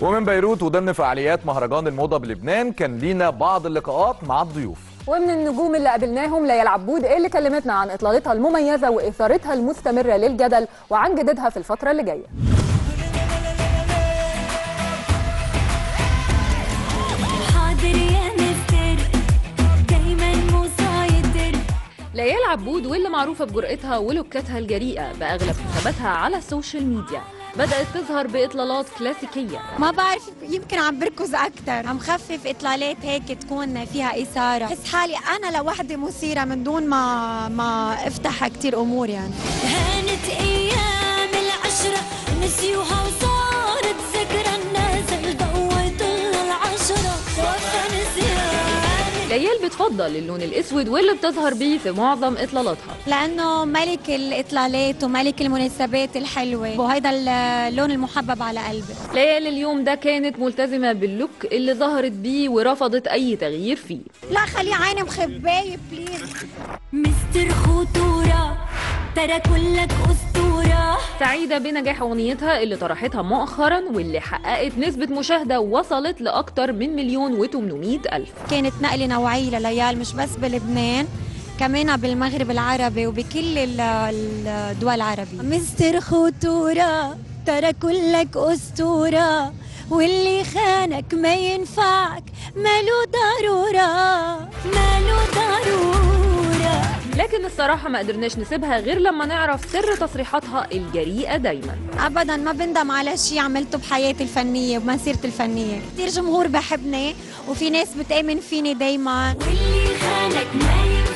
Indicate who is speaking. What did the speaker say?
Speaker 1: ومن بيروت وضمن فعاليات مهرجان الموضة بلبنان كان لينا بعض اللقاءات مع الضيوف.
Speaker 2: ومن النجوم اللي قابلناهم ليال عبود اللي كلمتنا عن إطلالتها المميزة وإثارتها المستمرة للجدل وعن جديدها في الفترة اللي
Speaker 3: مسيطر
Speaker 4: ليال عبود واللي معروفة بجرأتها ولوكاتها الجريئة بأغلب حساباتها على ال social media. بدأت تظهر بإطلالات كلاسيكية.
Speaker 5: ما بعرف يمكن عم بركز أكثر عم خفف إطلالات هيك تكون فيها إثارة. بحس حالي أنا لوحدي مثيره من دون ما ما افتح كثير أمور يعني.
Speaker 3: هانت أيام العشرة نسيوها وصارت
Speaker 4: ليال بتفضل اللون الأسود واللي بتظهر بيه في معظم إطلالاتها.
Speaker 5: لأنه ملك الإطلالات وملك المناسبات الحلوة وهيدا اللون المحبب على قلبي.
Speaker 4: ليال اليوم ده كانت ملتزمة بال look اللي ظهرت بيه ورفضت أي تغيير فيه.
Speaker 5: لا خلي عيني مخبايه please
Speaker 3: mister خطورة ترى كلك أسطورة.
Speaker 4: سعيدة بنجاح أغنيتها اللي طرحتها مؤخرا واللي حققت نسبة مشاهدة وصلت لأكتر من مليون وتمنمية ألف.
Speaker 5: كانت نقلة نوعية لليال مش بس بلبنان كمان بالمغرب العربي وبكل ال- الدول العربية مستر خطورة ترى كلك أسطورة واللي خانك ما ينفعك ماله ضرورة؟
Speaker 3: ماله ضرورة؟
Speaker 4: الصراحة ما قدرناش نسيبها غير لما نعرف سر تصريحاتها الجريئة دايما.
Speaker 5: أبدا ما بندم على شيء عملته بحياتي الفنية وبمسيرتي الفنية. كثير جمهور بحبني وفي ناس بتآمن فيني دايما.
Speaker 3: واللي خانك ما ينفعك